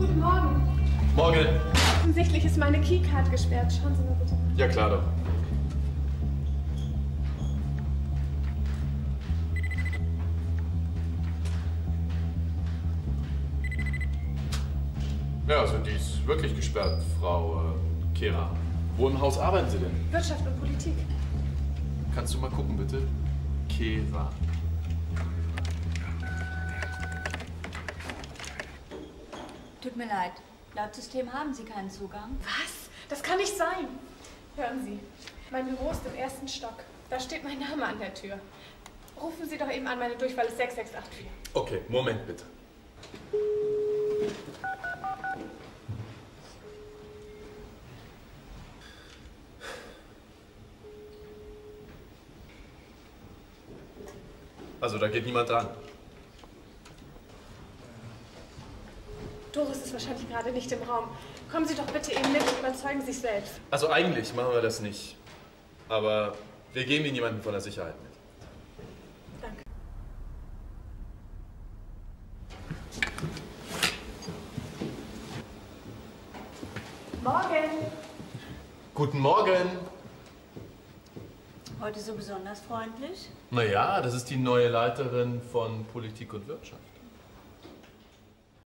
Morgen! Morgen. Offensichtlich ist meine Keycard gesperrt. Schauen Sie mal bitte. Ja, klar doch. Ja, also die ist wirklich gesperrt, Frau äh, Kehra. Wo im Haus arbeiten Sie denn? Wirtschaft und Politik. Kannst du mal gucken, bitte? Kehra. Tut mir leid. Laut System haben Sie keinen Zugang. Was? Das kann nicht sein. Hören Sie, mein Büro ist im ersten Stock. Da steht mein Name an der Tür. Rufen Sie doch eben an, meine Durchwahl ist 6684. Okay, Moment bitte. Also, da geht niemand dran. Doris ist wahrscheinlich gerade nicht im Raum. Kommen Sie doch bitte eben mit und überzeugen sich selbst. Also eigentlich machen wir das nicht. Aber wir geben Ihnen jemanden von der Sicherheit mit. Danke. Morgen! Guten Morgen! Heute so besonders freundlich? Naja, das ist die neue Leiterin von Politik und Wirtschaft.